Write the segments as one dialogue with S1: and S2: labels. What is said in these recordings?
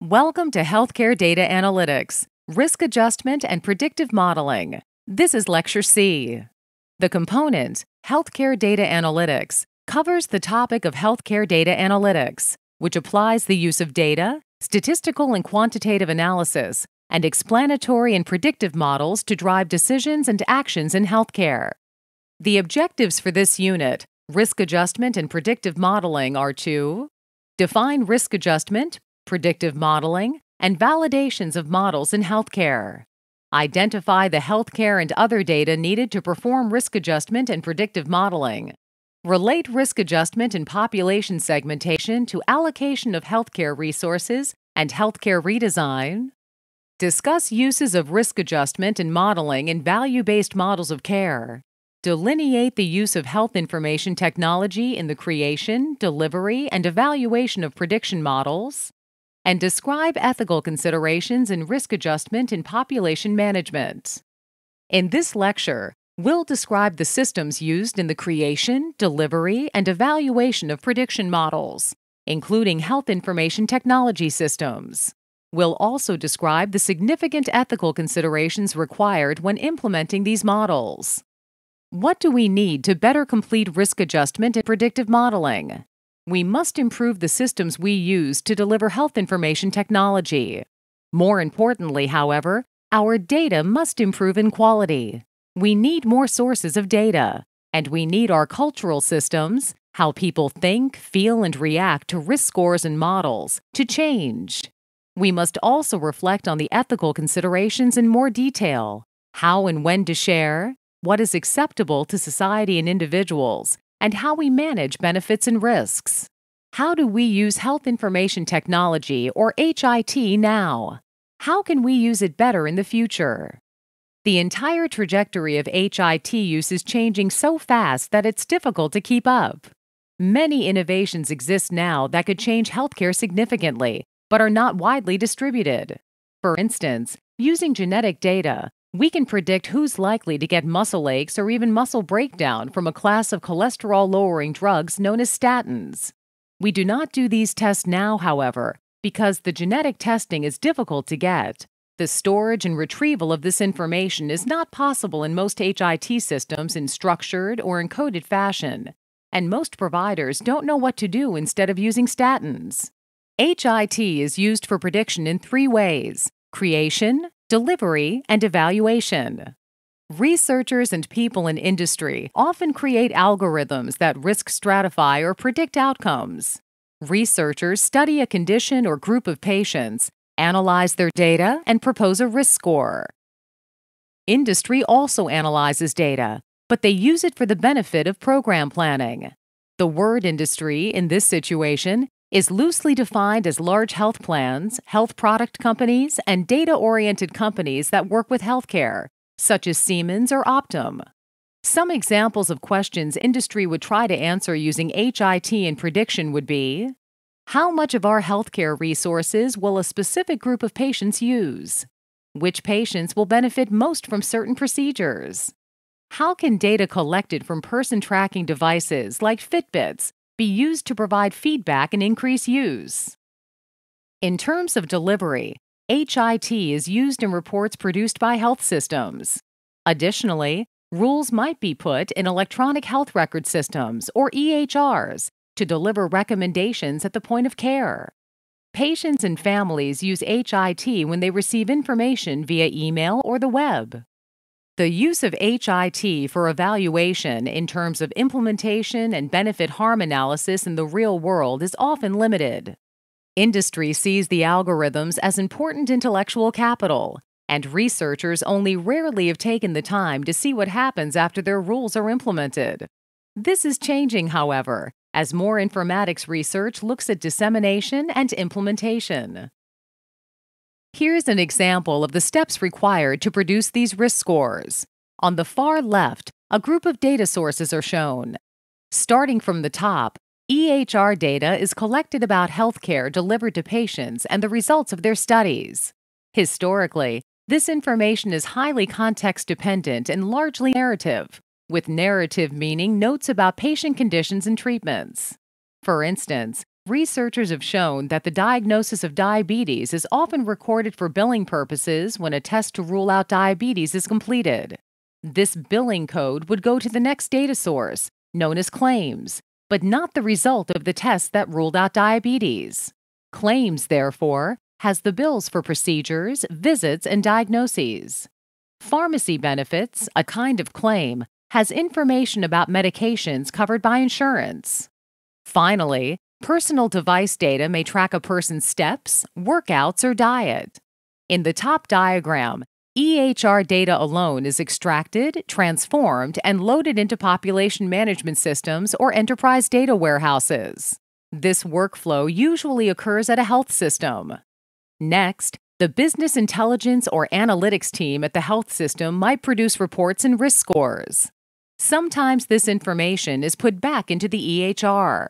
S1: Welcome to Healthcare Data Analytics, Risk Adjustment and Predictive Modeling. This is Lecture C. The component, Healthcare Data Analytics, covers the topic of healthcare data analytics, which applies the use of data, statistical and quantitative analysis, and explanatory and predictive models to drive decisions and actions in healthcare. The objectives for this unit, risk adjustment and predictive modeling, are to define risk adjustment, predictive modeling, and validations of models in healthcare. Identify the healthcare and other data needed to perform risk adjustment and predictive modeling. Relate risk adjustment and population segmentation to allocation of healthcare resources and healthcare redesign. Discuss uses of risk adjustment and modeling in value based models of care. Delineate the use of health information technology in the creation, delivery, and evaluation of prediction models. And describe ethical considerations in risk adjustment in population management. In this lecture, we'll describe the systems used in the creation, delivery, and evaluation of prediction models, including health information technology systems. We'll also describe the significant ethical considerations required when implementing these models. What do we need to better complete risk adjustment and predictive modeling? We must improve the systems we use to deliver health information technology. More importantly, however, our data must improve in quality. We need more sources of data, and we need our cultural systems, how people think, feel, and react to risk scores and models, to change. We must also reflect on the ethical considerations in more detail how and when to share, what is acceptable to society and individuals, and how we manage benefits and risks. How do we use health information technology, or HIT, now? How can we use it better in the future? The entire trajectory of HIT use is changing so fast that it's difficult to keep up. Many innovations exist now that could change healthcare significantly, but are not widely distributed. For instance, using genetic data, we can predict who's likely to get muscle aches or even muscle breakdown from a class of cholesterol lowering drugs known as statins. We do not do these tests now, however, because the genetic testing is difficult to get. The storage and retrieval of this information is not possible in most HIT systems in structured or encoded fashion, and most providers don't know what to do instead of using statins. HIT is used for prediction in three ways creation, delivery, and evaluation. Researchers and people in industry often create algorithms that risk stratify or predict outcomes. Researchers study a condition or group of patients, analyze their data, and propose a risk score. Industry also analyzes data, but they use it for the benefit of program planning. The word industry in this situation is loosely defined as large health plans, health product companies, and data oriented companies that work with healthcare, such as Siemens or Optum. Some examples of questions industry would try to answer using HIT in prediction would be How much of our healthcare resources will a specific group of patients use? Which patients will benefit most from certain procedures? How can data collected from person tracking devices like Fitbits be used to provide feedback and increase use. In terms of delivery, HIT is used in reports produced by health systems. Additionally, rules might be put in electronic health record systems, or EHRs, to deliver recommendations at the point of care. Patients and families use HIT when they receive information via email or the web. The use of HIT for evaluation in terms of implementation and benefit harm analysis in the real world is often limited. Industry sees the algorithms as important intellectual capital, and researchers only rarely have taken the time to see what happens after their rules are implemented. This is changing, however, as more informatics research looks at dissemination and implementation. Here's an example of the steps required to produce these risk scores. On the far left, a group of data sources are shown. Starting from the top, EHR data is collected about healthcare delivered to patients and the results of their studies. Historically, this information is highly context dependent and largely narrative, with narrative meaning notes about patient conditions and treatments. For instance, researchers have shown that the diagnosis of diabetes is often recorded for billing purposes when a test to rule out diabetes is completed. This billing code would go to the next data source, known as claims, but not the result of the test that ruled out diabetes. Claims, therefore, has the bills for procedures, visits, and diagnoses. Pharmacy benefits, a kind of claim, has information about medications covered by insurance. Finally, personal device data may track a person's steps, workouts, or diet. In the top diagram, EHR data alone is extracted, transformed, and loaded into population management systems or enterprise data warehouses. This workflow usually occurs at a health system. Next, the business intelligence or analytics team at the health system might produce reports and risk scores. Sometimes this information is put back into the EHR.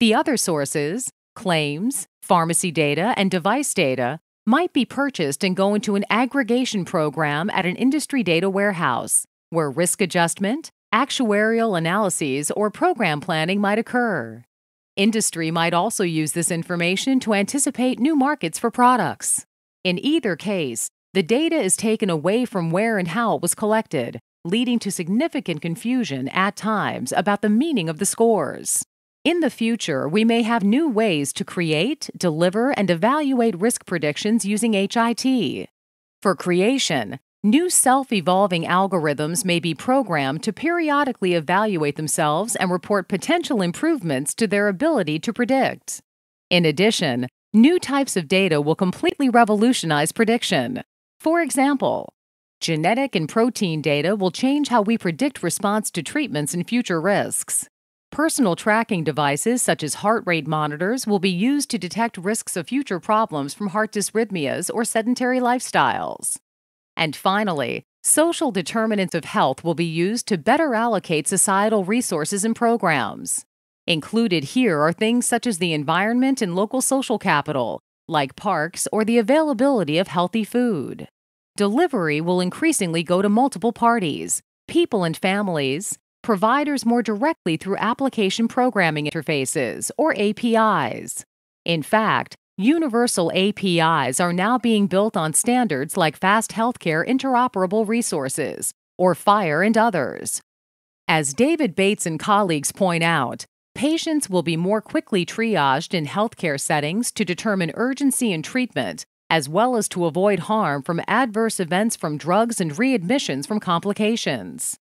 S1: The other sources, claims, pharmacy data, and device data, might be purchased and go into an aggregation program at an industry data warehouse, where risk adjustment, actuarial analyses, or program planning might occur. Industry might also use this information to anticipate new markets for products. In either case, the data is taken away from where and how it was collected, leading to significant confusion at times about the meaning of the scores. In the future, we may have new ways to create, deliver, and evaluate risk predictions using HIT. For creation, new self evolving algorithms may be programmed to periodically evaluate themselves and report potential improvements to their ability to predict. In addition, New types of data will completely revolutionize prediction. For example, genetic and protein data will change how we predict response to treatments and future risks. Personal tracking devices such as heart rate monitors will be used to detect risks of future problems from heart dysrhythmias or sedentary lifestyles. And finally, social determinants of health will be used to better allocate societal resources and programs. Included here are things such as the environment and local social capital, like parks or the availability of healthy food. Delivery will increasingly go to multiple parties, people and families, providers more directly through application programming interfaces, or APIs. In fact, universal APIs are now being built on standards like Fast Healthcare Interoperable Resources, or FHIR and others. As David Bates and colleagues point out, Patients will be more quickly triaged in healthcare settings to determine urgency in treatment, as well as to avoid harm from adverse events from drugs and readmissions from complications.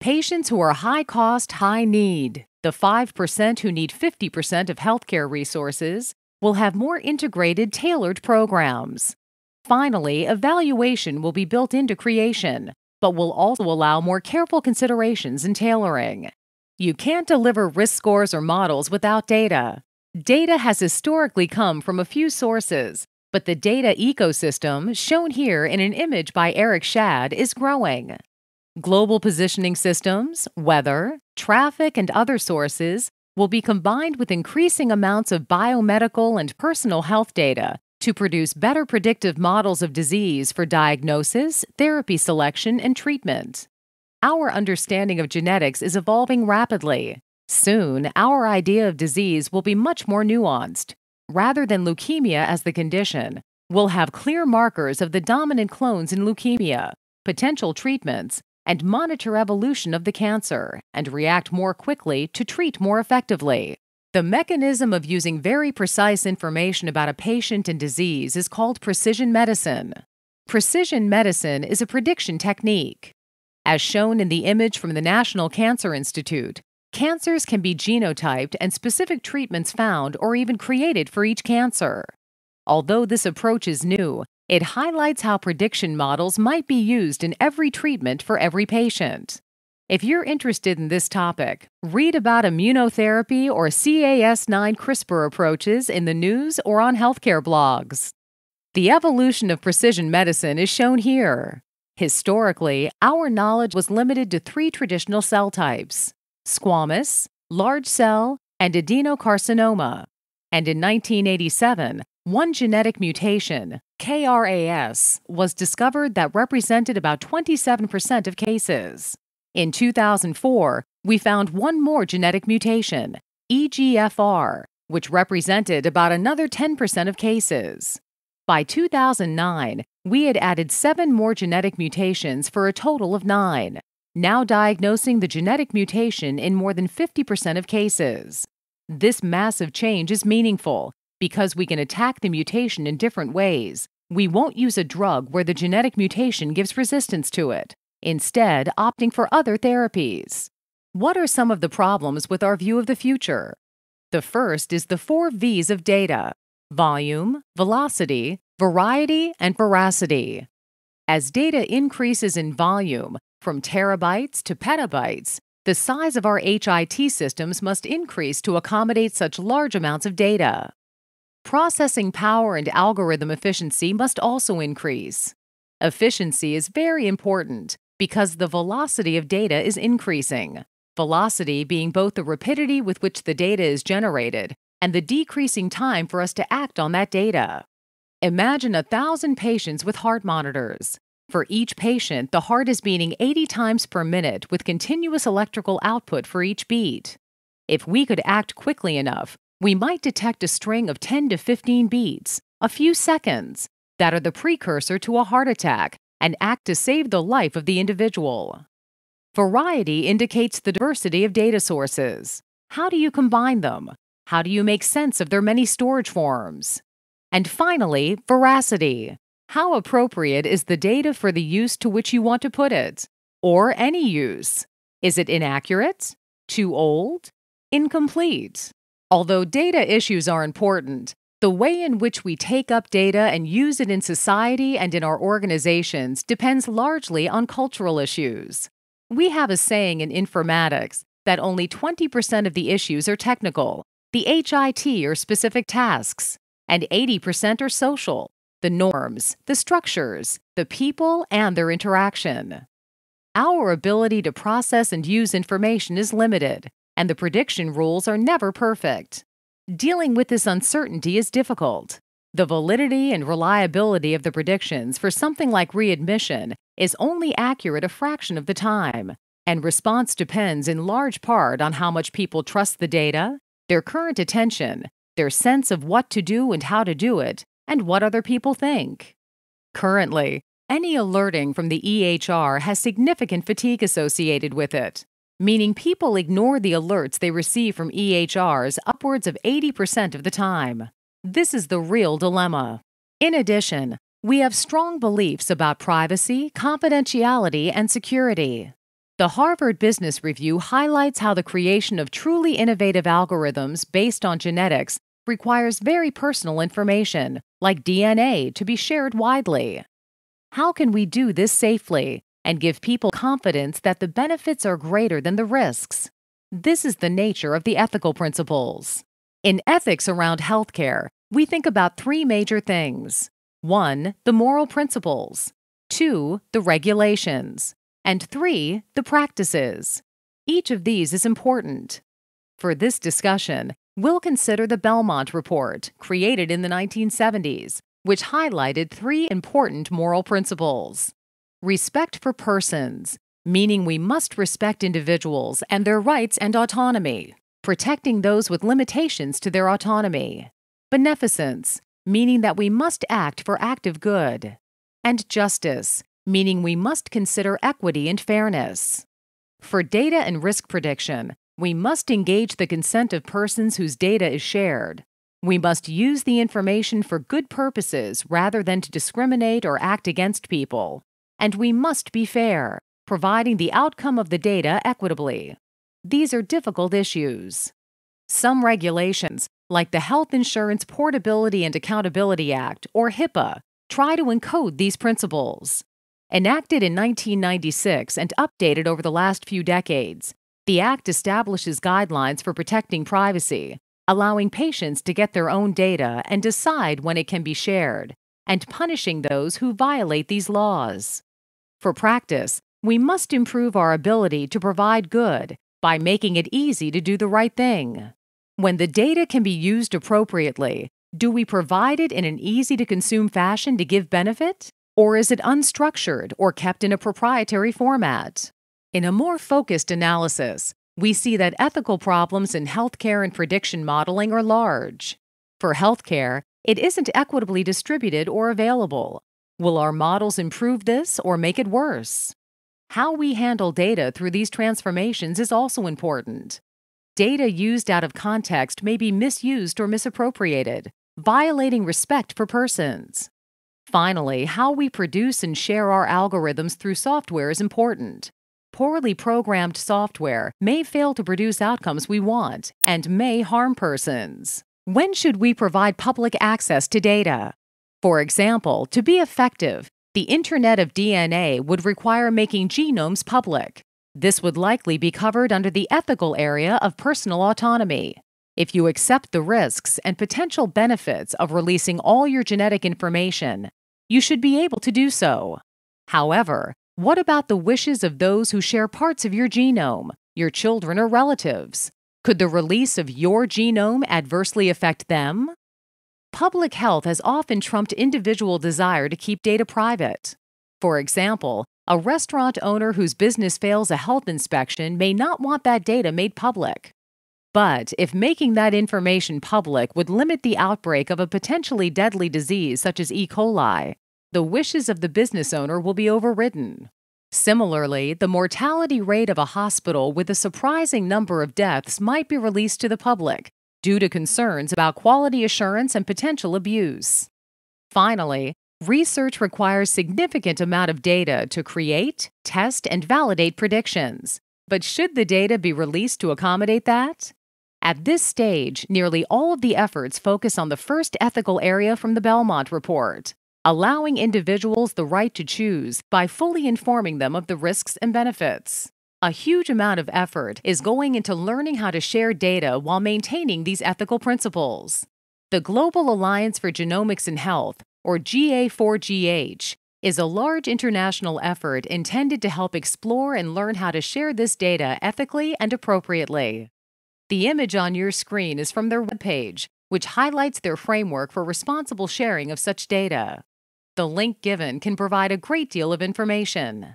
S1: Patients who are high cost, high need, the 5% who need 50% of healthcare resources, will have more integrated, tailored programs. Finally, evaluation will be built into creation, but will also allow more careful considerations and tailoring. You can't deliver risk scores or models without data. Data has historically come from a few sources, but the data ecosystem, shown here in an image by Eric Schadt, is growing. Global positioning systems, weather, traffic, and other sources will be combined with increasing amounts of biomedical and personal health data to produce better predictive models of disease for diagnosis, therapy selection, and treatment. Our understanding of genetics is evolving rapidly. Soon, our idea of disease will be much more nuanced. Rather than leukemia as the condition, we'll have clear markers of the dominant clones in leukemia, potential treatments, and monitor evolution of the cancer and react more quickly to treat more effectively. The mechanism of using very precise information about a patient and disease is called precision medicine. Precision medicine is a prediction technique. As shown in the image from the National Cancer Institute, cancers can be genotyped and specific treatments found or even created for each cancer. Although this approach is new, it highlights how prediction models might be used in every treatment for every patient. If you're interested in this topic, read about immunotherapy or CAS9 CRISPR approaches in the news or on healthcare blogs. The evolution of precision medicine is shown here. Historically, our knowledge was limited to three traditional cell types squamous, large cell, and adenocarcinoma. And in 1987, one genetic mutation, KRAS, was discovered that represented about 27% of cases. In 2004, we found one more genetic mutation, EGFR, which represented about another 10% of cases. By 2009, we had added seven more genetic mutations for a total of nine, now diagnosing the genetic mutation in more than 50% of cases. This massive change is meaningful because we can attack the mutation in different ways. We won't use a drug where the genetic mutation gives resistance to it, instead, opting for other therapies. What are some of the problems with our view of the future? The first is the four V's of data volume, velocity, variety, and veracity. As data increases in volume, from terabytes to petabytes, the size of our HIT systems must increase to accommodate such large amounts of data. Processing power and algorithm efficiency must also increase. Efficiency is very important because the velocity of data is increasing, velocity being both the rapidity with which the data is generated and the decreasing time for us to act on that data. Imagine a thousand patients with heart monitors. For each patient, the heart is beating 80 times per minute with continuous electrical output for each beat. If we could act quickly enough, we might detect a string of 10 to 15 beats, a few seconds, that are the precursor to a heart attack and act to save the life of the individual. Variety indicates the diversity of data sources. How do you combine them? How do you make sense of their many storage forms? And finally, veracity. How appropriate is the data for the use to which you want to put it? Or any use? Is it inaccurate? Too old? Incomplete? Although data issues are important, the way in which we take up data and use it in society and in our organizations depends largely on cultural issues. We have a saying in informatics that only 20% of the issues are technical the HIT are specific tasks, and 80% are social, the norms, the structures, the people, and their interaction. Our ability to process and use information is limited, and the prediction rules are never perfect. Dealing with this uncertainty is difficult. The validity and reliability of the predictions for something like readmission is only accurate a fraction of the time, and response depends in large part on how much people trust the data their current attention, their sense of what to do and how to do it, and what other people think. Currently, any alerting from the EHR has significant fatigue associated with it, meaning people ignore the alerts they receive from EHRs upwards of 80% of the time. This is the real dilemma. In addition, we have strong beliefs about privacy, confidentiality, and security. The Harvard Business Review highlights how the creation of truly innovative algorithms based on genetics requires very personal information, like DNA, to be shared widely. How can we do this safely and give people confidence that the benefits are greater than the risks? This is the nature of the ethical principles. In ethics around healthcare, we think about three major things 1. The moral principles, 2. The regulations, and three, the practices. Each of these is important. For this discussion, we'll consider the Belmont Report, created in the 1970s, which highlighted three important moral principles. Respect for persons, meaning we must respect individuals and their rights and autonomy, protecting those with limitations to their autonomy. Beneficence, meaning that we must act for active good. And justice, meaning we must consider equity and fairness. For data and risk prediction, we must engage the consent of persons whose data is shared. We must use the information for good purposes rather than to discriminate or act against people. And we must be fair, providing the outcome of the data equitably. These are difficult issues. Some regulations, like the Health Insurance Portability and Accountability Act, or HIPAA, try to encode these principles. Enacted in 1996 and updated over the last few decades, the Act establishes guidelines for protecting privacy, allowing patients to get their own data and decide when it can be shared, and punishing those who violate these laws. For practice, we must improve our ability to provide good by making it easy to do the right thing. When the data can be used appropriately, do we provide it in an easy to consume fashion to give benefit? Or is it unstructured or kept in a proprietary format? In a more focused analysis, we see that ethical problems in healthcare and prediction modeling are large. For healthcare, it isn't equitably distributed or available. Will our models improve this or make it worse? How we handle data through these transformations is also important. Data used out of context may be misused or misappropriated, violating respect for persons. Finally, how we produce and share our algorithms through software is important. Poorly programmed software may fail to produce outcomes we want and may harm persons. When should we provide public access to data? For example, to be effective, the Internet of DNA would require making genomes public. This would likely be covered under the ethical area of personal autonomy. If you accept the risks and potential benefits of releasing all your genetic information, you should be able to do so. However, what about the wishes of those who share parts of your genome, your children or relatives? Could the release of your genome adversely affect them? Public health has often trumped individual desire to keep data private. For example, a restaurant owner whose business fails a health inspection may not want that data made public. But if making that information public would limit the outbreak of a potentially deadly disease such as E. coli, the wishes of the business owner will be overridden. Similarly, the mortality rate of a hospital with a surprising number of deaths might be released to the public due to concerns about quality assurance and potential abuse. Finally, research requires significant amount of data to create, test, and validate predictions. But should the data be released to accommodate that? At this stage, nearly all of the efforts focus on the first ethical area from the Belmont Report, allowing individuals the right to choose by fully informing them of the risks and benefits. A huge amount of effort is going into learning how to share data while maintaining these ethical principles. The Global Alliance for Genomics and Health, or GA4GH, is a large international effort intended to help explore and learn how to share this data ethically and appropriately. The image on your screen is from their webpage, which highlights their framework for responsible sharing of such data. The link given can provide a great deal of information.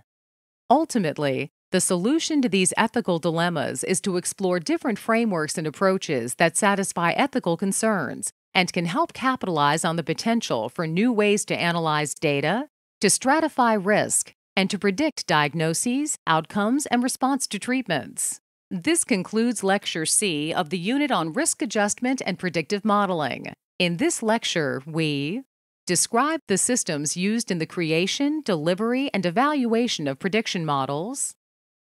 S1: Ultimately, the solution to these ethical dilemmas is to explore different frameworks and approaches that satisfy ethical concerns and can help capitalize on the potential for new ways to analyze data, to stratify risk, and to predict diagnoses, outcomes, and response to treatments. This concludes Lecture C of the Unit on Risk Adjustment and Predictive Modeling. In this lecture, we describe the systems used in the creation, delivery, and evaluation of prediction models,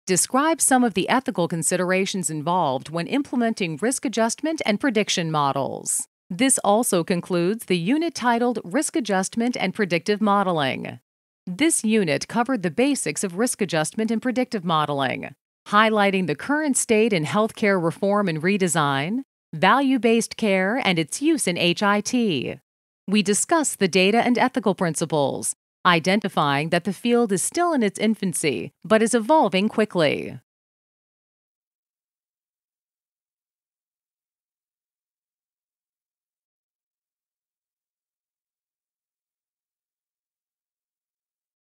S1: Describe some of the ethical considerations involved when implementing risk adjustment and prediction models. This also concludes the unit titled Risk Adjustment and Predictive Modeling. This unit covered the basics of risk adjustment and predictive modeling, highlighting the current state in healthcare reform and redesign, value based care, and its use in HIT. We discussed the data and ethical principles, identifying that the field is still in its infancy but is evolving quickly.